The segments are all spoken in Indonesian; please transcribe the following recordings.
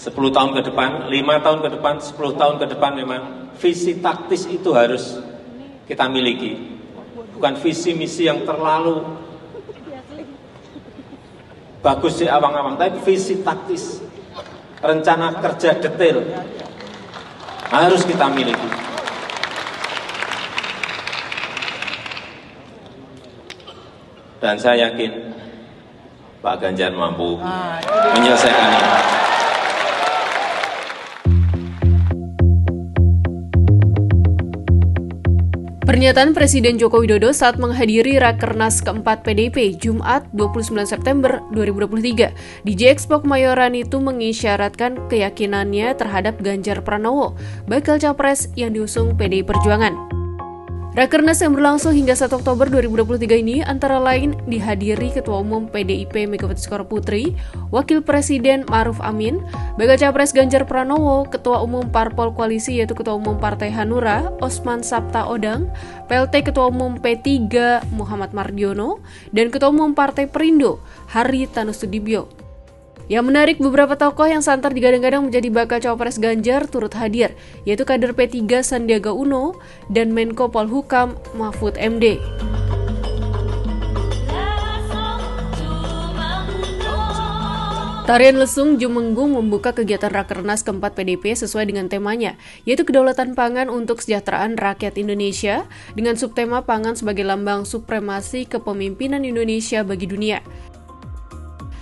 10 tahun ke depan, 5 tahun ke depan, 10 tahun ke depan memang visi taktis itu harus kita miliki. Bukan visi misi yang terlalu bagus di awang-awang, tapi visi taktis, rencana kerja detail harus kita miliki. Dan saya yakin Pak Ganjar mampu menyelesaikan ini. Pernyataan Presiden Joko Widodo saat menghadiri Rakernas keempat PDIP Jumat 29 September 2023 di J-Expo Kemayoran itu mengisyaratkan keyakinannya terhadap Ganjar Pranowo, bakal capres yang diusung PDI Perjuangan. Rakernas yang berlangsung hingga 1 Oktober 2023 ini antara lain dihadiri Ketua Umum PDIP Megawati Soekarno Putri, Wakil Presiden Maruf Amin, Bakal Capres Ganjar Pranowo, Ketua Umum Parpol Koalisi yaitu Ketua Umum Partai Hanura, Osman Sabta Odang, PLT Ketua Umum P3 Muhammad Mardiono, dan Ketua Umum Partai Perindo, Hari Tanusudibyo. Yang menarik beberapa tokoh yang santer digadang-gadang menjadi bakal cawapres Ganjar turut hadir, yaitu kader P3 Sandiaga Uno dan Menko Polhukam Mahfud MD. Tarian Lesung Jumenggung membuka kegiatan Rakernas keempat PDP sesuai dengan temanya, yaitu kedaulatan pangan untuk kesejahteraan rakyat Indonesia dengan subtema pangan sebagai lambang supremasi kepemimpinan Indonesia bagi dunia.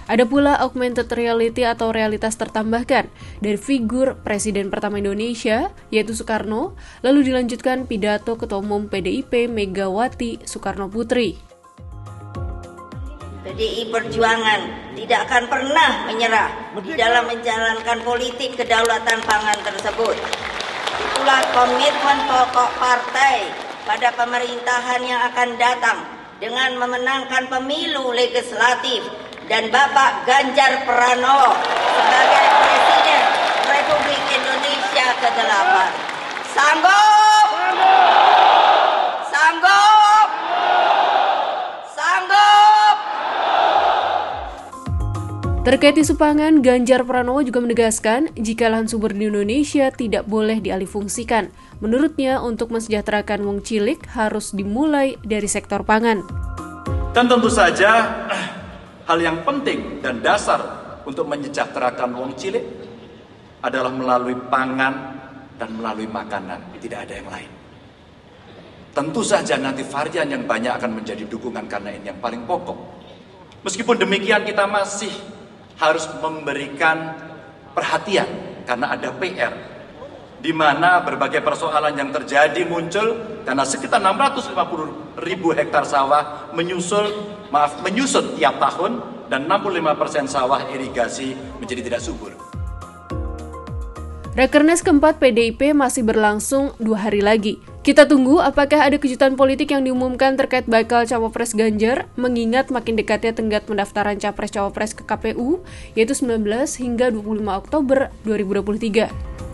Ada pula augmented reality atau realitas tertambahkan dari figur Presiden pertama Indonesia, yaitu Soekarno, lalu dilanjutkan pidato Ketua Umum PDIP Megawati Soekarno Putri. PDI Perjuangan tidak akan pernah menyerah di dalam menjalankan politik kedaulatan pangan tersebut. Itulah komitmen pokok partai pada pemerintahan yang akan datang dengan memenangkan pemilu legislatif dan Bapak Ganjar Pranowo sebagai Presiden Republik Indonesia ke-8. Sanggup? Sanggup? Sanggup? Terkait isu pangan, Ganjar Pranowo juga menegaskan jika lahan subur di Indonesia tidak boleh dialihfungsikan. Menurutnya, untuk mensejahterakan wong cilik harus dimulai dari sektor pangan. Dan tentu saja Hal yang penting dan dasar untuk menyejahterakan wong cilik adalah melalui pangan dan melalui makanan, tidak ada yang lain. Tentu saja nanti varian yang banyak akan menjadi dukungan karena ini yang paling pokok. Meskipun demikian kita masih harus memberikan perhatian karena ada PR di mana berbagai persoalan yang terjadi muncul karena sekitar 650 ribu hektar sawah menyusul maaf menyusut tiap tahun dan 65% sawah irigasi menjadi tidak subur. Rekernas keempat PDIP masih berlangsung dua hari lagi. Kita tunggu apakah ada kejutan politik yang diumumkan terkait bakal cawapres Ganjar, mengingat makin dekatnya tenggat pendaftaran capres-cawapres ke KPU, yaitu 19 hingga 25 Oktober 2023.